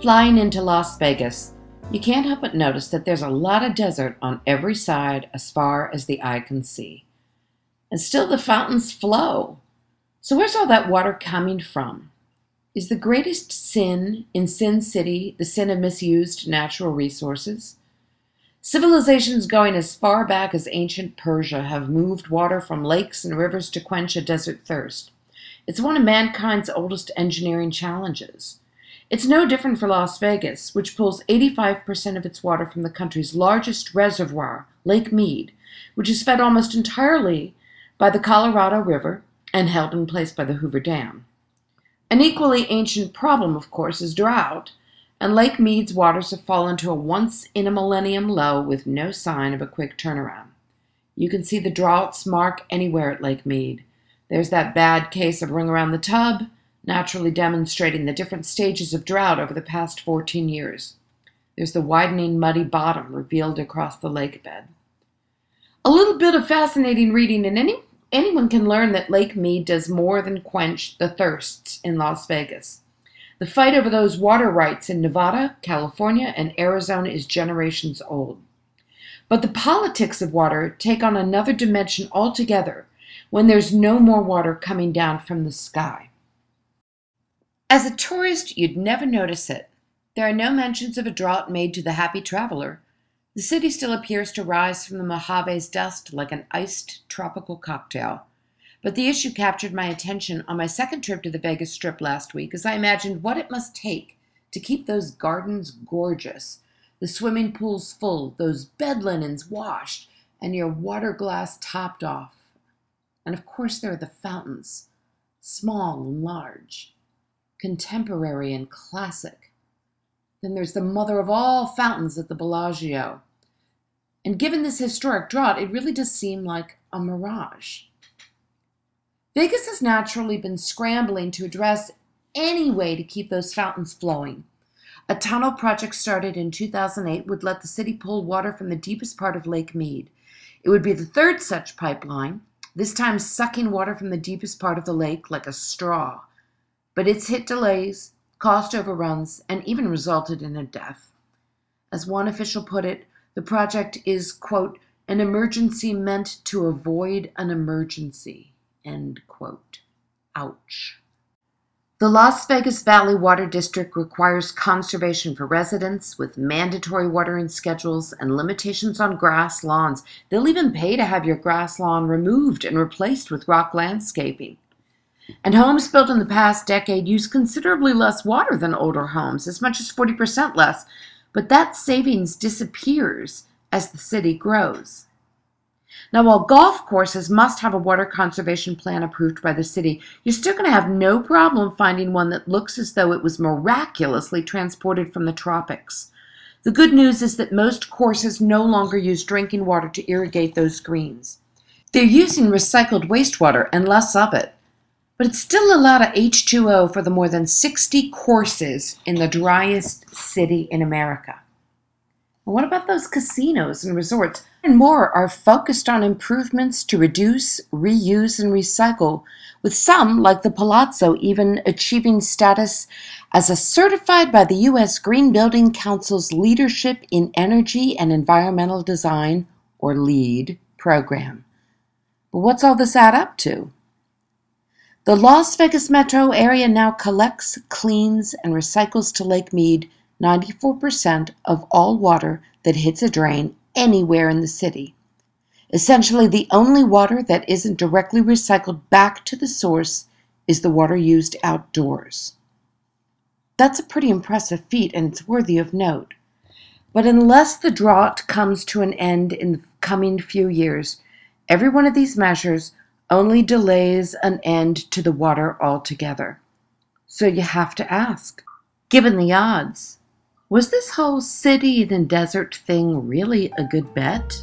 Flying into Las Vegas, you can't help but notice that there's a lot of desert on every side as far as the eye can see. And still the fountains flow. So where's all that water coming from? Is the greatest sin in Sin City the sin of misused natural resources? Civilizations going as far back as ancient Persia have moved water from lakes and rivers to quench a desert thirst. It's one of mankind's oldest engineering challenges. It's no different for Las Vegas, which pulls 85% of its water from the country's largest reservoir, Lake Mead, which is fed almost entirely by the Colorado River and held in place by the Hoover Dam. An equally ancient problem, of course, is drought, and Lake Mead's waters have fallen to a once in a millennium low with no sign of a quick turnaround. You can see the drought's mark anywhere at Lake Mead. There's that bad case of ring around the tub, naturally demonstrating the different stages of drought over the past 14 years. There's the widening muddy bottom revealed across the lake bed. A little bit of fascinating reading, and any, anyone can learn that Lake Mead does more than quench the thirsts in Las Vegas. The fight over those water rights in Nevada, California, and Arizona is generations old. But the politics of water take on another dimension altogether when there's no more water coming down from the sky. As a tourist, you'd never notice it. There are no mentions of a draught made to the happy traveler. The city still appears to rise from the Mojave's dust like an iced tropical cocktail. But the issue captured my attention on my second trip to the Vegas Strip last week as I imagined what it must take to keep those gardens gorgeous, the swimming pools full, those bed linens washed, and your water glass topped off. And of course, there are the fountains, small and large contemporary and classic. Then there's the mother of all fountains at the Bellagio. And given this historic drought, it really does seem like a mirage. Vegas has naturally been scrambling to address any way to keep those fountains flowing. A tunnel project started in 2008 would let the city pull water from the deepest part of Lake Mead. It would be the third such pipeline, this time sucking water from the deepest part of the lake like a straw but its hit delays, cost overruns, and even resulted in a death. As one official put it, the project is, quote, an emergency meant to avoid an emergency, end quote. Ouch. The Las Vegas Valley Water District requires conservation for residents with mandatory watering schedules and limitations on grass lawns. They'll even pay to have your grass lawn removed and replaced with rock landscaping. And homes built in the past decade use considerably less water than older homes, as much as 40% less, but that savings disappears as the city grows. Now, while golf courses must have a water conservation plan approved by the city, you're still going to have no problem finding one that looks as though it was miraculously transported from the tropics. The good news is that most courses no longer use drinking water to irrigate those greens. They're using recycled wastewater and less of it but it's still a lot of H2O for the more than 60 courses in the driest city in America. And what about those casinos and resorts? And more are focused on improvements to reduce, reuse, and recycle, with some, like the Palazzo, even achieving status as a certified by the U.S. Green Building Council's Leadership in Energy and Environmental Design, or LEED, program. But what's all this add up to? The Las Vegas metro area now collects, cleans, and recycles to Lake Mead 94% of all water that hits a drain anywhere in the city. Essentially, the only water that isn't directly recycled back to the source is the water used outdoors. That's a pretty impressive feat and it's worthy of note. But unless the drought comes to an end in the coming few years, every one of these measures only delays an end to the water altogether. So you have to ask, given the odds, was this whole city and desert thing really a good bet?